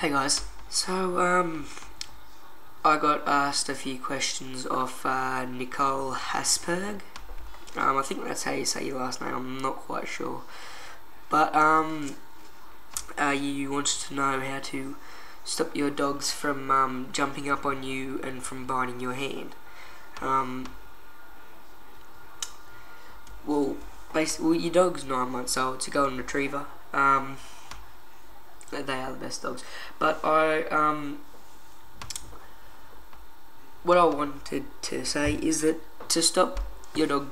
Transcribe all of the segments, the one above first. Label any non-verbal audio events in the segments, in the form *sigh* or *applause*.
Hey guys, so um, I got asked a few questions off uh, Nicole Hasberg. Um, I think that's how you say your last name. I'm not quite sure, but um, uh, you wanted to know how to stop your dogs from um, jumping up on you and from biting your hand. Um, well, basically, well, your dog's nine months old. It's a golden retriever. Um, they are the best dogs. But I, um, what I wanted to say is that to stop your dog,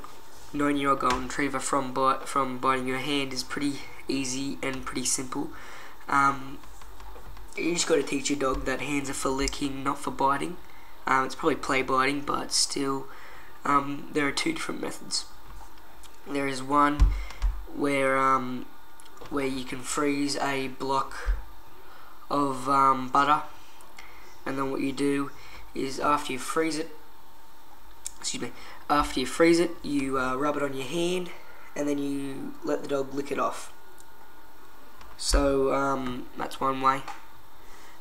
nine-year-old golden retriever from bite from biting your hand is pretty easy and pretty simple. Um, you just got to teach your dog that hands are for licking, not for biting. Um, it's probably play biting, but still, um, there are two different methods. There is one where um, where you can freeze a block of um, butter. And then what you do is after you freeze it excuse me after you freeze it you uh, rub it on your hand and then you let the dog lick it off. So um, that's one way.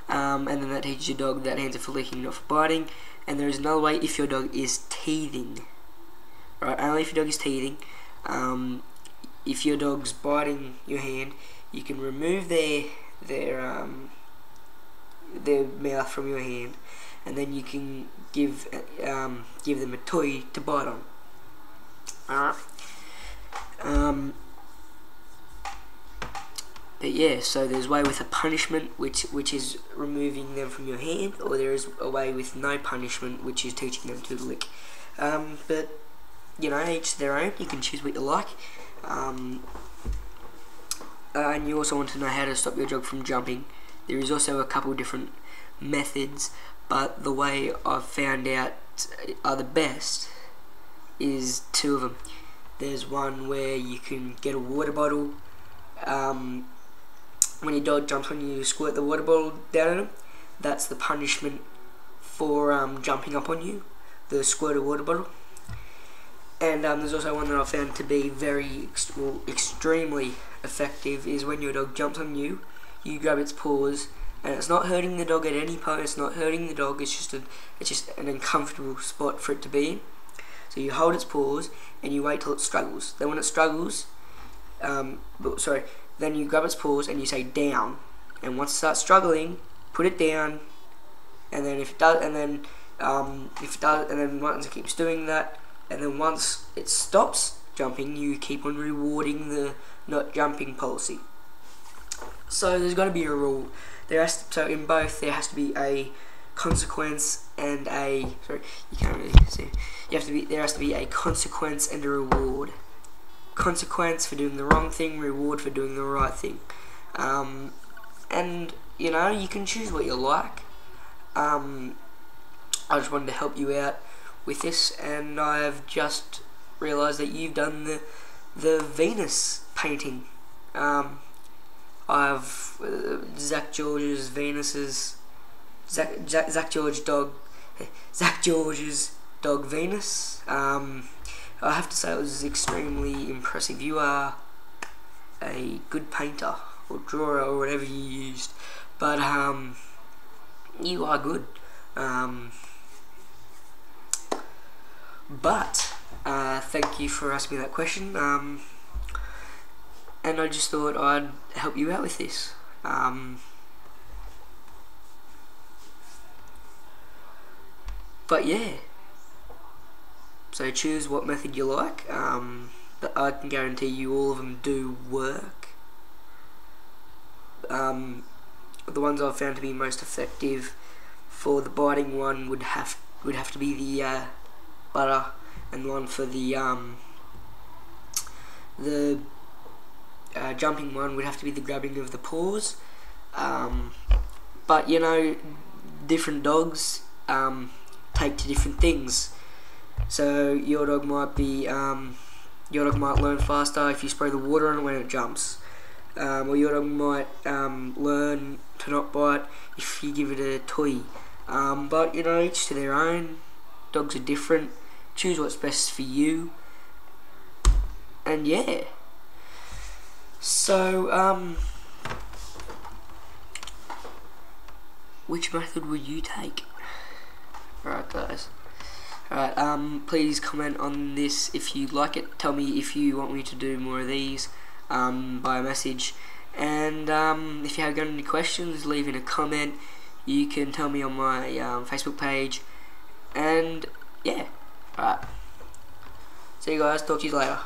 Um, and then that teaches your dog that hands are for licking not for biting. And there is another way if your dog is teething. Right only if your dog is teething. Um, if your dog's biting your hand, you can remove their their um, their mouth from your hand, and then you can give um, give them a toy to bite on. Alright. Um, but yeah, so there's way with a punishment, which which is removing them from your hand, or there is a way with no punishment, which is teaching them to lick. Um, but you know, each their own. You can choose what you like. Um, uh, and you also want to know how to stop your dog from jumping. There is also a couple different methods, but the way I've found out are the best is two of them. There's one where you can get a water bottle. Um, when your dog jumps on you, you squirt the water bottle down on him. That's the punishment for um, jumping up on you, the squirted water bottle. And um, there's also one that I found to be very well, extremely effective is when your dog jumps on you, you grab its paws, and it's not hurting the dog at any point. It's not hurting the dog. It's just a, it's just an uncomfortable spot for it to be. So you hold its paws and you wait till it struggles. Then when it struggles, um, sorry, then you grab its paws and you say down. And once it starts struggling, put it down. And then if it does, and then um, if it does, and then once it keeps doing that, and then once it stops jumping you keep on rewarding the not jumping policy. So there's got to be a rule. There has to, so in both there has to be a consequence and a sorry you can't really see. You have to be there has to be a consequence and a reward. Consequence for doing the wrong thing reward for doing the right thing. Um, and you know you can choose what you like. Um, I just wanted to help you out with this, and I've just realised that you've done the the Venus painting. Um, I've uh, Zak George's Venus's Zak, Zak, Zak George dog *laughs* Zak George's dog Venus. Um, I have to say it was extremely impressive. You are a good painter or drawer or whatever you used, but um, you are good. Um, but uh, thank you for asking me that question. Um, and I just thought I'd help you out with this. Um, but yeah. So choose what method you like. Um, but I can guarantee you all of them do work. Um, the ones I've found to be most effective for the biting one would have would have to be the uh, butter and one for the um, the uh, jumping one would have to be the grabbing of the paws. Um, but you know different dogs um, take to different things. So your dog might be um, your dog might learn faster if you spray the water on when it jumps. Um, or your dog might um, learn to not bite if you give it a toy. Um, but you know each to their own dogs are different. Choose what's best for you. And yeah. So, um, which method would you take? Alright guys. Alright, um, please comment on this if you like it. Tell me if you want me to do more of these um, by a message. And um, if you have got any questions, leave in a comment. You can tell me on my um, Facebook page. And yeah, alright. See you guys, talk to you later.